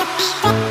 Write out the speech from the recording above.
Stop.